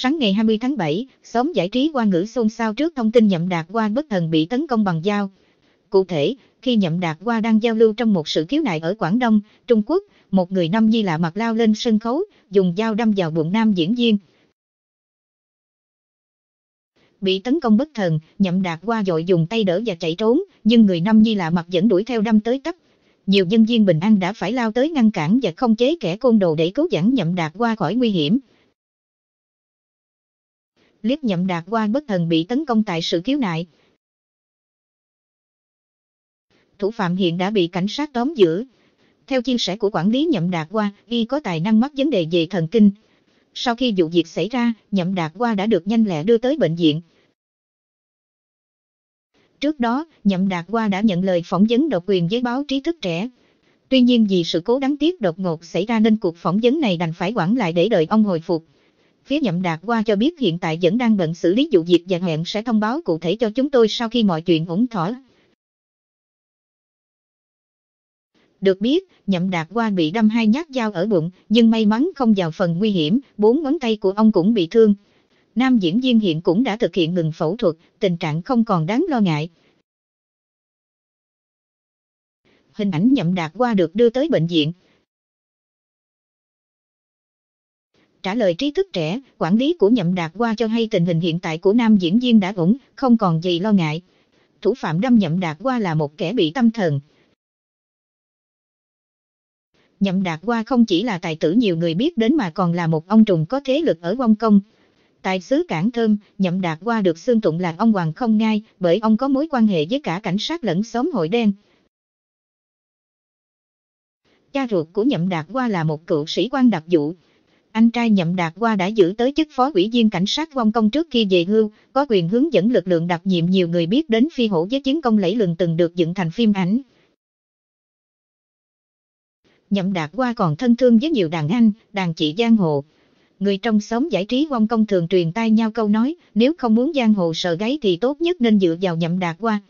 Sáng ngày 20 tháng 7, xóm giải trí qua ngữ xôn xao trước thông tin nhậm đạt qua bất thần bị tấn công bằng dao. Cụ thể, khi nhậm đạt qua đang giao lưu trong một sự khiếu nại ở Quảng Đông, Trung Quốc, một người nam nhi lạ mặt lao lên sân khấu, dùng dao đâm vào bụng nam diễn viên. Bị tấn công bất thần, nhậm đạt qua dội dùng tay đỡ và chạy trốn, nhưng người nam nhi lạ mặt vẫn đuổi theo đâm tới tấp. Nhiều nhân viên bình an đã phải lao tới ngăn cản và không chế kẻ côn đồ để cứu vãn nhậm đạt qua khỏi nguy hiểm. Liếc nhậm đạt qua bất thần bị tấn công tại sự khiếu nại. Thủ phạm hiện đã bị cảnh sát tóm giữ. Theo chia sẻ của quản lý nhậm đạt qua, y có tài năng mắc vấn đề về thần kinh. Sau khi vụ việc xảy ra, nhậm đạt qua đã được nhanh lẹ đưa tới bệnh viện. Trước đó, nhậm đạt qua đã nhận lời phỏng vấn độc quyền với báo trí thức trẻ. Tuy nhiên vì sự cố đáng tiếc đột ngột xảy ra nên cuộc phỏng vấn này đành phải quản lại để đợi ông hồi phục. Phía nhậm đạt qua cho biết hiện tại vẫn đang bận xử lý vụ việc và hẹn sẽ thông báo cụ thể cho chúng tôi sau khi mọi chuyện ổn thỏa. Được biết, nhậm đạt qua bị đâm hai nhát dao ở bụng, nhưng may mắn không vào phần nguy hiểm, bốn ngón tay của ông cũng bị thương. Nam diễn viên hiện cũng đã thực hiện ngừng phẫu thuật, tình trạng không còn đáng lo ngại. Hình ảnh nhậm đạt qua được đưa tới bệnh viện. Trả lời trí thức trẻ, quản lý của nhậm đạt qua cho hay tình hình hiện tại của nam diễn viên đã ổn, không còn gì lo ngại. Thủ phạm đâm nhậm đạt qua là một kẻ bị tâm thần. Nhậm Đạt Qua không chỉ là tài tử nhiều người biết đến mà còn là một ông trùng có thế lực ở Hong Công. Tại xứ Cảng Thơm, Nhậm Đạt Qua được xương tụng là ông Hoàng không ngai, bởi ông có mối quan hệ với cả cảnh sát lẫn xóm hội đen. Cha ruột của Nhậm Đạt Qua là một cựu sĩ quan đặc vụ. Anh trai Nhậm Đạt Qua đã giữ tới chức phó ủy viên cảnh sát Vong Công trước khi về hưu, có quyền hướng dẫn lực lượng đặc nhiệm nhiều người biết đến phi hổ với chiến công lẫy lừng từng được dựng thành phim ảnh. Nhậm Đạt qua còn thân thương với nhiều đàn anh, đàn chị giang hồ. Người trong xóm giải trí Quang Công thường truyền tai nhau câu nói, nếu không muốn giang hồ sợ gáy thì tốt nhất nên dựa vào Nhậm Đạt qua.